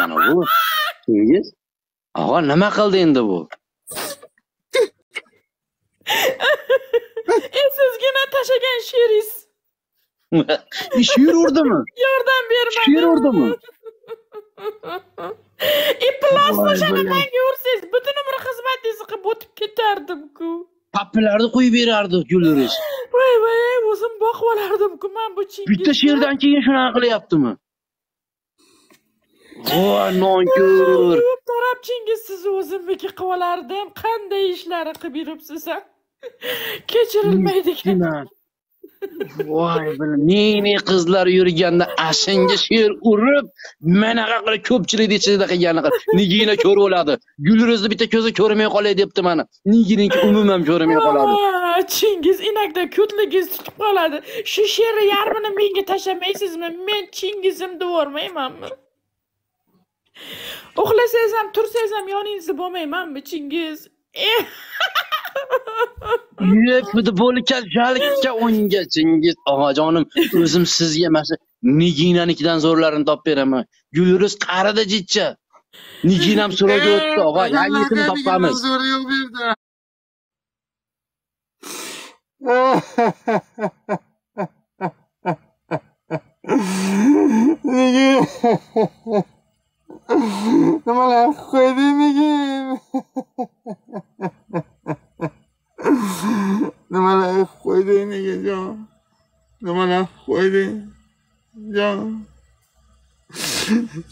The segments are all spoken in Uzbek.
ekan bu? Chingiz og'a nima qildi endi bu? Esizgina tashagan sheringiz sher urdimi yordam bermadi. sher urdimi E Voy o'shani bilan. menga ursangiz butun umr xizmatingizni qilib o'tib ketardim-ku. papilarni qo'yib berardi gulriz Voy voy, o'zim boqib olardim-ku men bu bitta sherdan keyin shunaqa qilyaptimi voy nonko'r Tarab chingiz sizni o'zimniki qilib olardim. Qanday ishlarni qilib yuribsiz a? Kechirilmaydigan. Inan. voy bilan ne qizlar yurganda ashanga sher urib manaqa qilib ko'pchilik ichida qilgani qilib nigina ko'r bo'ladi gulrizni bitta ko'zi ko'rmay qolay debdi mana niginiki umuman ko'rmay qoladi Chingiz inakda ko'tligingiz tutib qoladi. Shu sherni yarmini menga tashlamaysizmi? Men Chingizim devormaymanmi? Uxlasangiz ham, tursangiz ham yoningizda bo'lmaymanmi, Chingiz? Eh, Yep, futbolga jalga o'yinga chingiz og'ajonim o'zim sizga mana shu niginanikidan zo'rlarini topib beraman gulriz qarida jichcha niginam so'rab o'tdi og'a yangisini topamiz Zo'ri yo'q bu yerda. Nega? مال خودی میگین مال خودی میگی جا مال خودی جا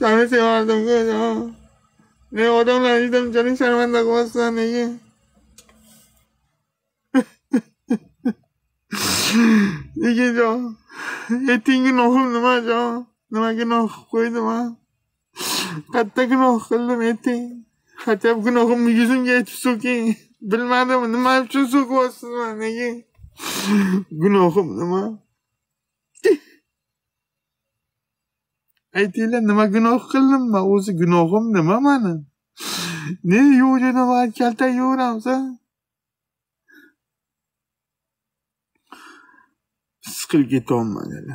چانه چه مردم که جا نه آدم لنجیدم چنین شرمنده که بستن نگه دیگه جا یه تینگ نخون نما جا نما که نخ کوی katta gunoh qildim ayting Hatto gunohimni yuzimga aytib so'king. Bilmadim nima uchun so'kyapsiz nega? Gunohim nima? Aytinglar nima gunoh qildim man? O'zi gunohim nima mani? Ne yo'q joydan kaltak yuraveramiz Siqilib ketyapman yana.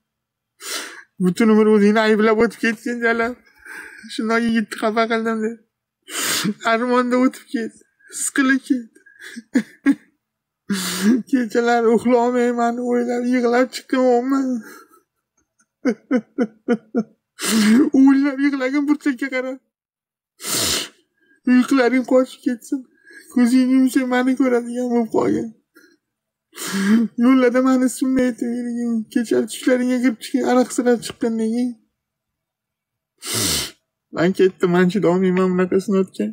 Butun umr o'zingni ayblab o'tib ketgin jalab. Shundan yigitni xafa qildim deb. Armonda o'tib ket. Siqilib ket. Kechalar uxlolmayman o'ylab yig'lab chiqyapman. O'ylab yig'lagin burchakka qarab. Uyqularing qochib ketsin. Ko'zingni yumsang mani ko'radigan bo'lib qolgin. Yo'llarda mani ismimni aytib. Kecha tushlaringga kirib chiqib ariqsirab chiqqandan keyin Man ketdim, man chidolmayman bunaqasini o'tgan.